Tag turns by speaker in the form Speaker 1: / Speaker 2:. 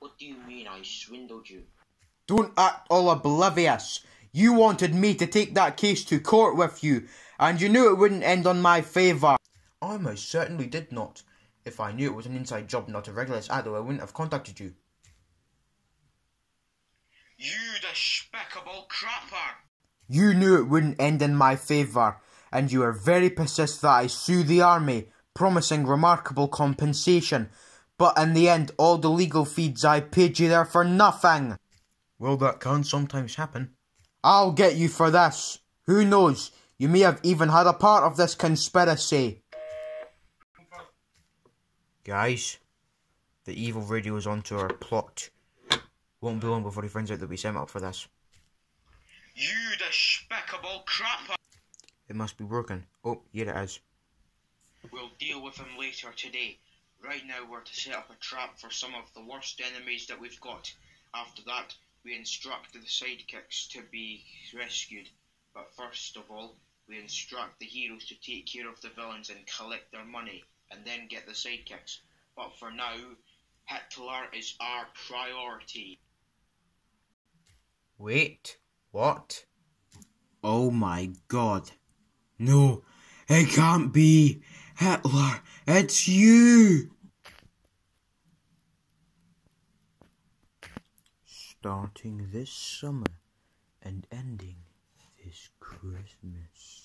Speaker 1: What do you mean I swindled you?
Speaker 2: Don't act all oblivious. You wanted me to take that case to court with you, and you knew it wouldn't end on my favour. I most certainly did not. If I knew it was an inside job, not a regular adult, I wouldn't have contacted you.
Speaker 1: You despicable crapper!
Speaker 2: You knew it wouldn't end in my favour, and you were very persistent that I sue the army, promising remarkable compensation. But in the end, all the legal fees I paid you there for nothing. Well, that can sometimes happen. I'll get you for this. Who knows? You may have even had a part of this conspiracy. Guys, the evil radio is onto our plot. Won't be long before he finds out that we set him up for this.
Speaker 1: You despicable crapper!
Speaker 2: It must be broken. Oh, here it is.
Speaker 1: We'll deal with him later today. Right now we're to set up a trap for some of the worst enemies that we've got. After that, we instruct the sidekicks to be rescued. But first of all, we instruct the heroes to take care of the villains and collect their money, and then get the sidekicks. But for now, Hitler is our priority.
Speaker 2: Wait, what? Oh my god. No, it can't be. Hitler, it's you! Starting this summer and ending this Christmas.